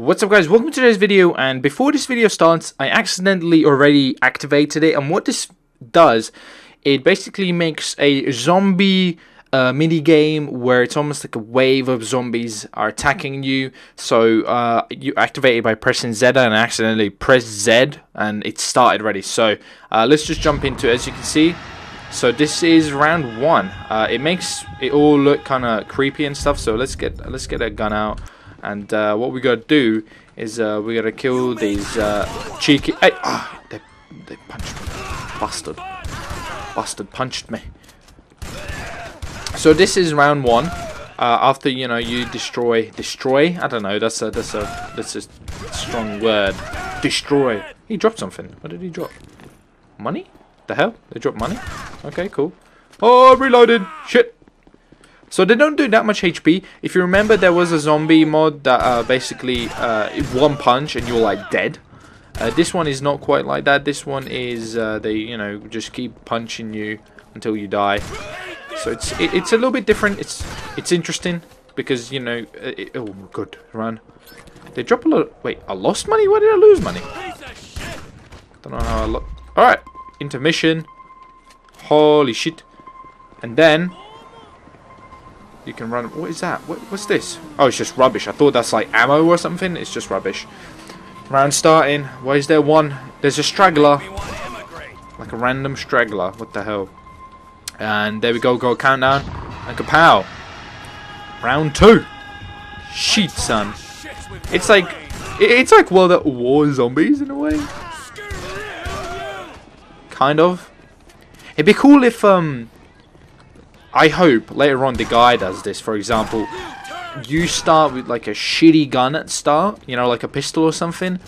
What's up guys, welcome to today's video and before this video starts I accidentally already activated it and what this does it basically makes a zombie uh, mini game where it's almost like a wave of zombies are attacking you. So uh, you activate it by pressing Z and I accidentally press Z and it started already so uh, let's just jump into it as you can see. So this is round one. Uh, it makes it all look kind of creepy and stuff so let's get let's get a gun out and uh, what we gotta do is uh, we gotta kill these uh, cheeky. Hey, ah, they they punched me, bastard, bastard punched me. So this is round one. Uh, after you know you destroy, destroy. I don't know. That's a that's a that's a strong word. Destroy. He dropped something. What did he drop? Money? The hell? They dropped money? Okay, cool. Oh, reloaded. Shit. So they don't do that much HP. If you remember, there was a zombie mod that uh, basically uh, one punch and you're like dead. Uh, this one is not quite like that. This one is uh, they you know just keep punching you until you die. So it's it, it's a little bit different. It's it's interesting because you know it, oh good run. They drop a lot. wait, I lost money. Why did I lose money? Don't know how I lost. All right, intermission. Holy shit! And then you can run. What is that? What, what's this? Oh, it's just rubbish. I thought that's like ammo or something. It's just rubbish. Round starting. Why is there one? There's a straggler. Like a random straggler. What the hell? And there we go. Go countdown. And kapow. Round two. Sheet, son. It's like it's like World at War zombies in a way. Kind of. It'd be cool if um I hope later on the guy does this. For example, you start with like a shitty gun at start, you know, like a pistol or something,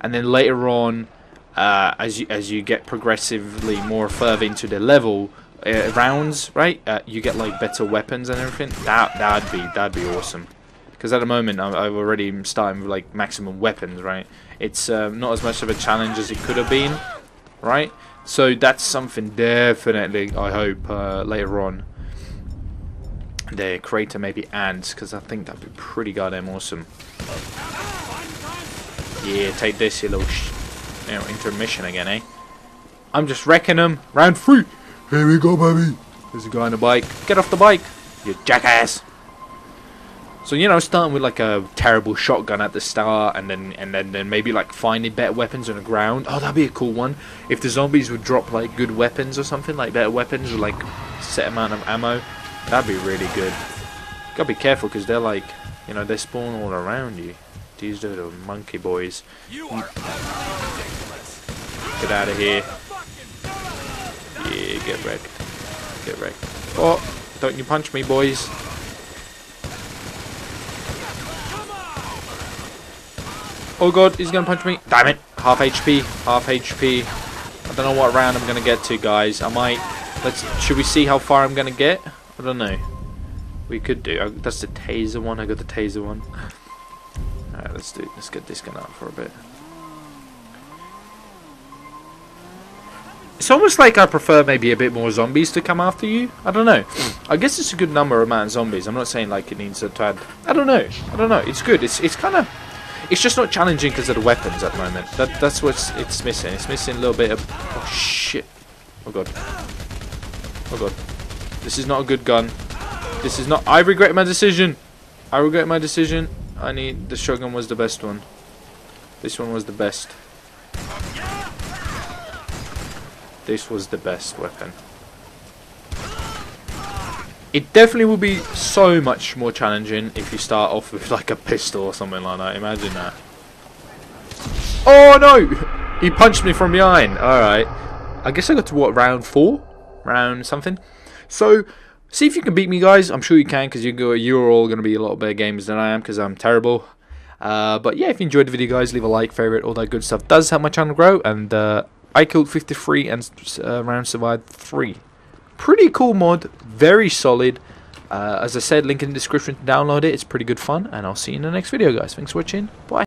and then later on, uh, as you as you get progressively more further into the level uh, rounds, right, uh, you get like better weapons and everything. That that'd be that'd be awesome. Because at the moment I'm, I've already starting with like maximum weapons, right? It's um, not as much of a challenge as it could have been, right? So that's something definitely I hope uh, later on the crater maybe adds, because I think that'd be pretty goddamn awesome. Yeah, take this, you little you know, intermission again, eh? I'm just wrecking them. Round three. Here we go, baby. There's a guy on a bike. Get off the bike, you jackass. So you know, starting with like a terrible shotgun at the start, and then and then, then maybe like finding better weapons on the ground. Oh, that'd be a cool one. If the zombies would drop like good weapons or something, like better weapons or like set amount of ammo. That'd be really good. Gotta be careful because they're like, you know, they spawn all around you. These little monkey boys. Get out of here. Yeah, get wrecked. Get wrecked. Oh, don't you punch me, boys. Oh god, he's gonna punch me. Damn it. Half HP. Half HP. I don't know what round I'm gonna get to, guys. I might... Let's... Should we see how far I'm gonna get? I don't know. We could do. Uh, that's the taser one. I got the taser one. Alright, let's do. Let's get this gun out for a bit. It's almost like I prefer maybe a bit more zombies to come after you. I don't know. I guess it's a good number of zombies. I'm not saying like it needs to add. I don't know. I don't know. It's good. It's it's kind of. It's just not challenging because of the weapons at the moment. That that's what's it's missing. It's missing a little bit of. Oh shit! Oh god! Oh god! This is not a good gun. This is not... I regret my decision. I regret my decision. I need... The shotgun was the best one. This one was the best. This was the best weapon. It definitely will be so much more challenging if you start off with like a pistol or something like that. Imagine that. Oh no! He punched me from behind. Alright. I guess I got to what, round four? Round something? So, see if you can beat me, guys. I'm sure you can because you're, you're all going to be a lot better gamers than I am because I'm terrible. Uh, but yeah, if you enjoyed the video, guys, leave a like, favorite, all that good stuff. Does help my channel grow. And uh, I killed 53 and uh, round survived 3. Pretty cool mod. Very solid. Uh, as I said, link in the description to download it. It's pretty good fun. And I'll see you in the next video, guys. Thanks for watching. Bye.